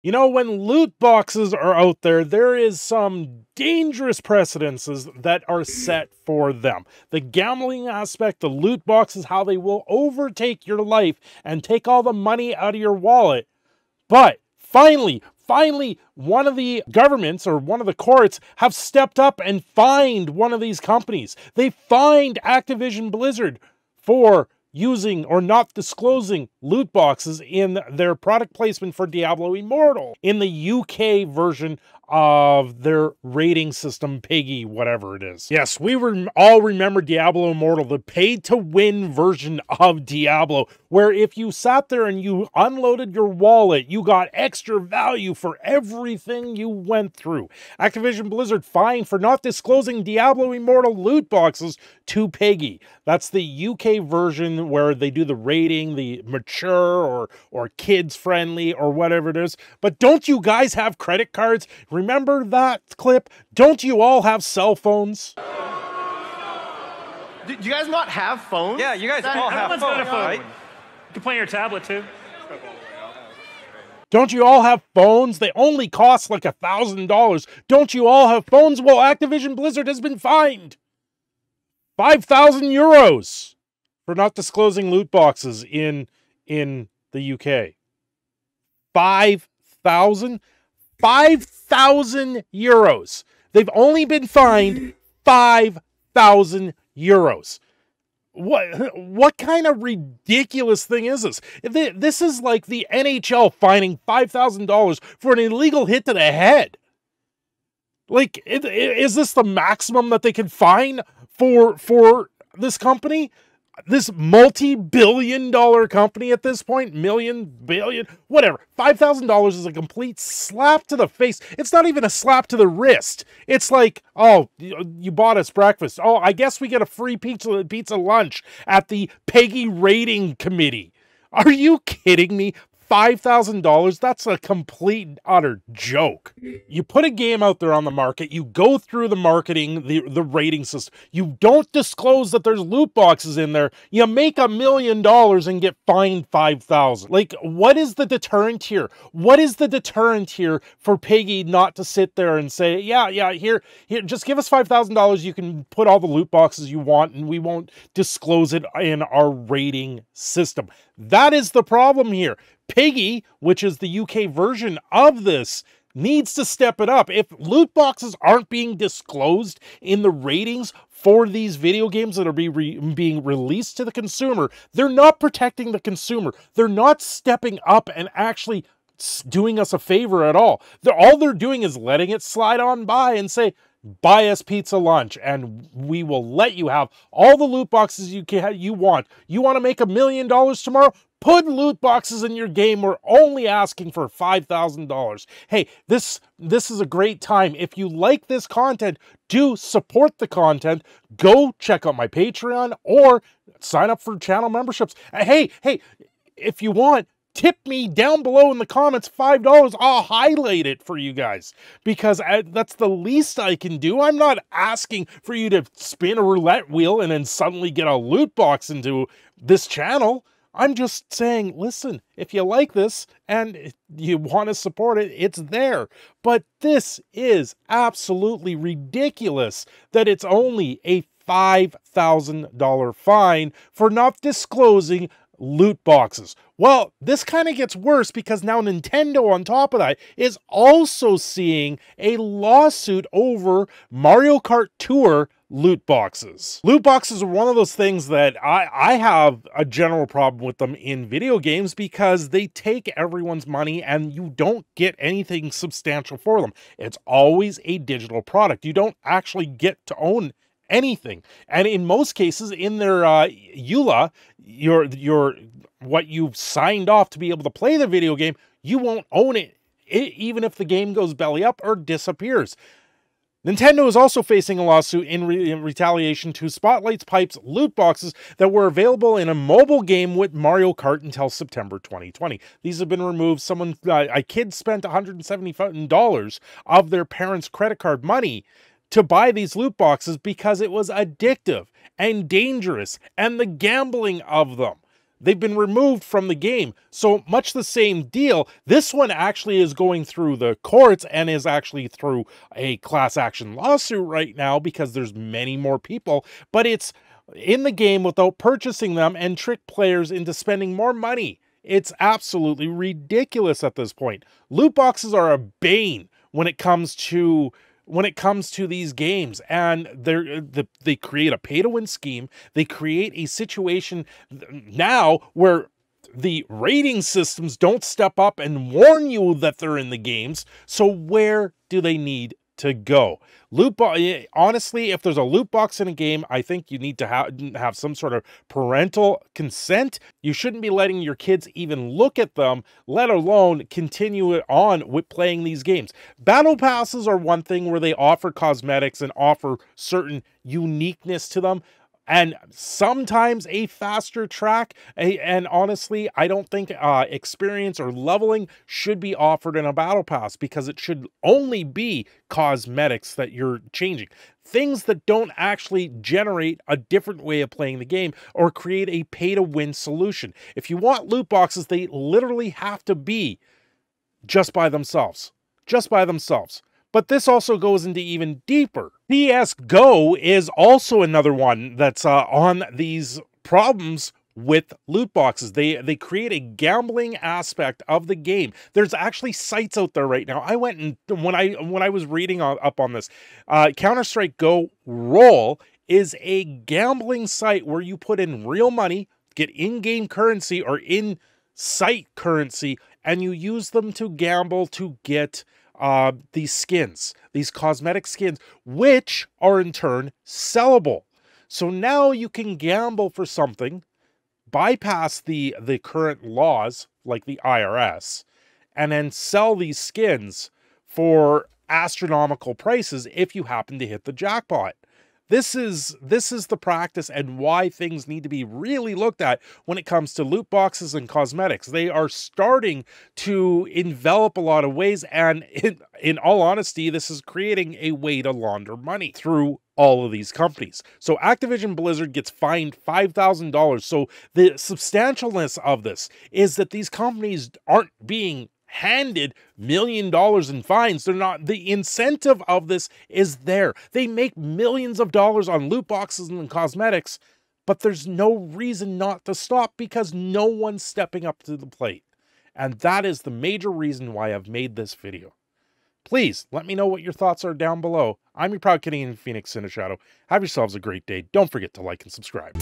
You know, when loot boxes are out there, there is some dangerous precedences that are set for them. The gambling aspect, the loot boxes, how they will overtake your life and take all the money out of your wallet. But finally, finally, one of the governments or one of the courts have stepped up and fined one of these companies. They fined Activision Blizzard for using or not disclosing loot boxes in their product placement for Diablo Immortal in the UK version of their rating system, PEGI, whatever it is. Yes, we were all remember Diablo Immortal, the pay to win version of Diablo, where if you sat there and you unloaded your wallet, you got extra value for everything you went through. Activision Blizzard fined for not disclosing Diablo Immortal loot boxes to PEGI. That's the UK version where they do the rating, the mature or or kids friendly or whatever it is. But don't you guys have credit cards? Remember that clip? Don't you all have cell phones? Do you guys not have phones? Yeah, you guys That- all have Everyone's got a phones, phone. right? You can play on your tablet too. Don't you all have phones? They only cost like a thousand dollars. Don't you all have phones? Well, Activision Blizzard has been fined five thousand euros for not disclosing loot boxes in in the UK. Five thousand, five thousand euros. They've only been fined five thousand euros. What what kind of ridiculous thing is this? Th- This is like the NHL fining five thousand dollars for an illegal hit to the head. Like, is this the maximum that they can fine for for this company? This multi-billion dollar company at this point, million, billion, whatever. Five thousand dollars is a complete slap to the face. It's not even a slap to the wrist. It's like, oh, you you bought us breakfast. Oh, I guess we get a free pizza pizza lunch at the PEGI Rating Committee. Are you kidding me? $5,000? That's a complete utter joke. You put a game out there on the market, you go through the marketing, the, the rating system, you don't disclose that there's loot boxes in there, you make a million dollars and get fined 5000 Like, what is the deterrent here? What is the deterrent here for PEGI not to sit there and say, yeah, yeah, here, here, just give us $5,000, you can put all the loot boxes you want, and we won't disclose it in our rating system. That is the problem here. PEGI, which is the UK version of this, needs to step it up. If loot boxes aren't being disclosed in the ratings for these video games that are be re- being released to the consumer, they're not protecting the consumer. They're not stepping up and actually doing us a favor at all. They're all they're doing is letting it slide on by and say, buy us pizza lunch and we will let you have all the loot boxes you can you want. You want to make a million dollars tomorrow? Put loot boxes in your game. We're only asking for $5,000. Hey, this this is a great time. If you like this content, do support the content. Go check out my Patreon or sign up for channel memberships. Uh, Hey, hey, if you want, tip me down below in the comments $5. I'll highlight it for you guys because I, that's the least I can do. I'm not asking for you to spin a roulette wheel and then suddenly get a loot box into this channel. I'm just saying, listen, if you like this and you want to support it, it's there. But this is absolutely ridiculous that it's only a $5,000 fine for not disclosing loot boxes. Well, this kind of gets worse because now Nintendo, on top of that, is also seeing a lawsuit over Mario Kart Tour loot boxes. Loot boxes are one of those things that I, I have a general problem with them in video games because they take everyone's money and you don't get anything substantial for them. It's always a digital product. You don't actually get to own anything. And in most cases, in their uh, EULA, your your what you've signed off to be able to play the video game, you won't own it, e- even if the game goes belly up or disappears. Nintendo is also facing a lawsuit in, re- in retaliation to Spotlight's Pipes loot boxes that were available in a mobile game with Mario Kart until September 2020. These have been removed. Someone, uh, a kid spent $170 of their parents' credit card money to buy these loot boxes because it was addictive and dangerous and the gambling of them. They've been removed from the game. So much the same deal. This one actually is going through the courts and is actually through a class action lawsuit right now because there's many more people, but it's in the game without purchasing them and trick players into spending more money. It's absolutely ridiculous at this point. Loot boxes are a bane when it comes to when it comes to these games. And they're uh, the, they create a pay to win scheme. They create a situation now where the rating systems don't step up and warn you that they're in the games. So where do they need to go. Loot box, eh, honestly, if there's a loot box in a game, I think you need to have have some sort of parental consent. You shouldn't be letting your kids even look at them, let alone continue it on with playing these games. Battle passes are one thing where they offer cosmetics and offer certain uniqueness to them and sometimes a faster track. And honestly, I don't think uh, experience or leveling should be offered in a battle pass because it should only be cosmetics that you're changing. Things that don't actually generate a different way of playing the game or create a pay to win solution. If you want loot boxes, they literally have to be just by themselves. Just by themselves. But this also goes into even deeper. CSGO is also another one that's uh, on these problems with loot boxes. They they create a gambling aspect of the game. There's actually sites out there right now. I went and when I when I was reading up on this, uh, Counter Strike Go Roll is a gambling site where you put in real money, get in-game currency or in-site currency, and you use them to gamble to get uh, these skins, these cosmetic skins, which are in turn sellable. So now you can gamble for something, bypass the, the current laws like the IRS, and then sell these skins for astronomical prices if you happen to hit the jackpot. This is this is the practice and why things need to be really looked at when it comes to loot boxes and cosmetics. They are starting to envelop a lot of ways and in, in all honesty, this is creating a way to launder money through all of these companies. So Activision Blizzard gets fined $5,000. So the substantialness of this is that these companies aren't being handed million dollars in fines. They're not, the incentive of this is there. They make millions of dollars on loot boxes and cosmetics, but there's no reason not to stop because no one's stepping up to the plate. And that is the major reason why I've made this video. Please let me know what your thoughts are down below. I'm your proud Canadian Phoenix Shadow. Have yourselves a great day. Don't forget to like and subscribe.